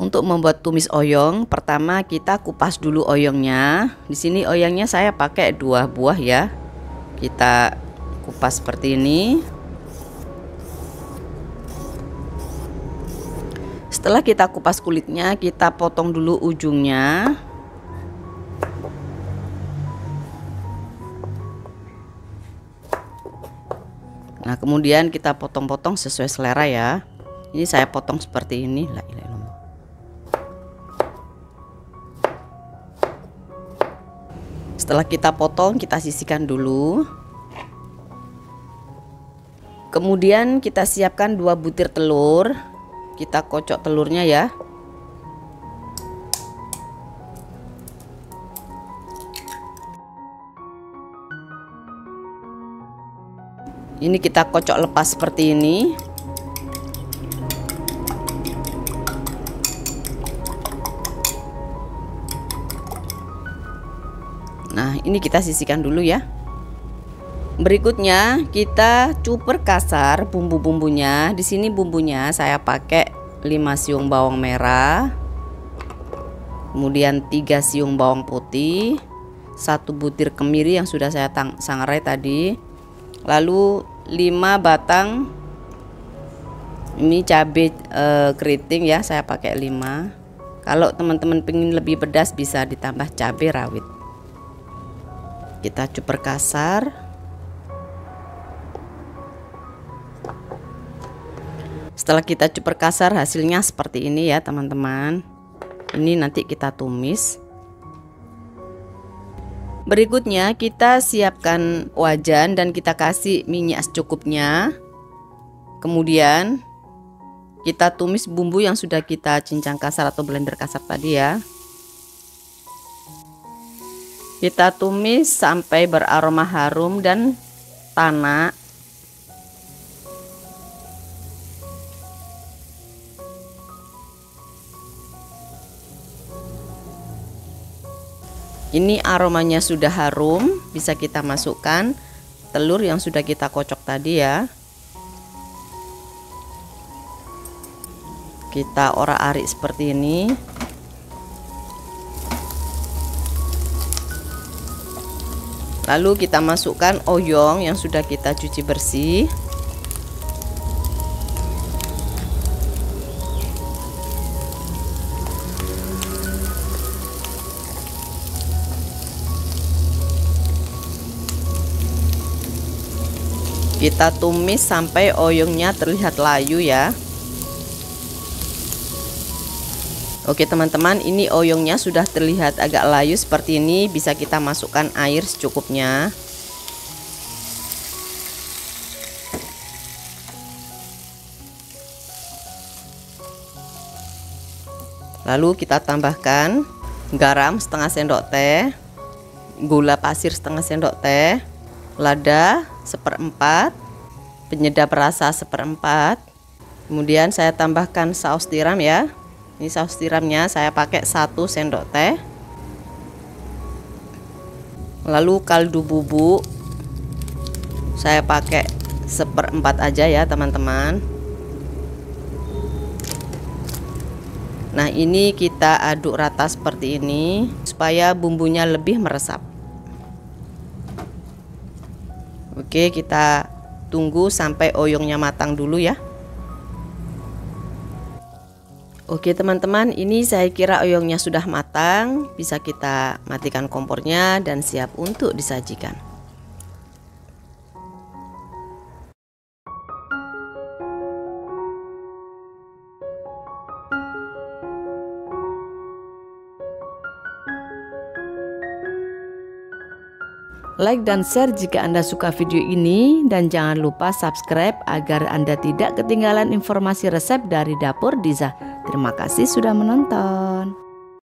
Untuk membuat tumis oyong, pertama kita kupas dulu oyongnya. Di sini oyongnya saya pakai dua buah ya. Kita kupas seperti ini. Setelah kita kupas kulitnya, kita potong dulu ujungnya. Nah, kemudian kita potong-potong sesuai selera ya. Ini saya potong seperti ini. La Setelah kita potong, kita sisihkan dulu. Kemudian kita siapkan dua butir telur. Kita kocok telurnya ya. Ini kita kocok lepas seperti ini. Nah, ini kita sisihkan dulu ya. Berikutnya kita cuper kasar bumbu-bumbunya. Di sini bumbunya saya pakai 5 siung bawang merah. Kemudian 3 siung bawang putih, satu butir kemiri yang sudah saya sangrai tadi. Lalu 5 batang ini cabai e, keriting ya, saya pakai 5. Kalau teman-teman pengen lebih pedas bisa ditambah cabai rawit kita cuper kasar. Setelah kita cuper kasar hasilnya seperti ini ya teman-teman. Ini nanti kita tumis. Berikutnya kita siapkan wajan dan kita kasih minyak secukupnya. Kemudian kita tumis bumbu yang sudah kita cincang kasar atau blender kasar tadi ya kita tumis sampai beraroma harum dan tanah. Ini aromanya sudah harum, bisa kita masukkan telur yang sudah kita kocok tadi ya. Kita orak-arik seperti ini. Lalu kita masukkan oyong yang sudah kita cuci bersih. Kita tumis sampai oyongnya terlihat layu ya. Oke teman-teman ini oyongnya sudah terlihat agak layu seperti ini. Bisa kita masukkan air secukupnya. Lalu kita tambahkan garam setengah sendok teh gula pasir setengah sendok teh lada seperempat penyedap rasa seperempat. Kemudian saya tambahkan saus tiram ya ini saus tiramnya saya pakai satu sendok teh. Lalu kaldu bubuk. Saya pakai seperempat aja ya teman-teman. Nah ini kita aduk rata seperti ini supaya bumbunya lebih meresap. Oke kita tunggu sampai oyongnya matang dulu ya Oke teman-teman ini saya kira oyongnya sudah matang. Bisa kita matikan kompornya dan siap untuk disajikan Like dan share jika Anda suka video ini dan jangan lupa subscribe agar Anda tidak ketinggalan informasi resep dari dapur Diza. Terima kasih sudah menonton.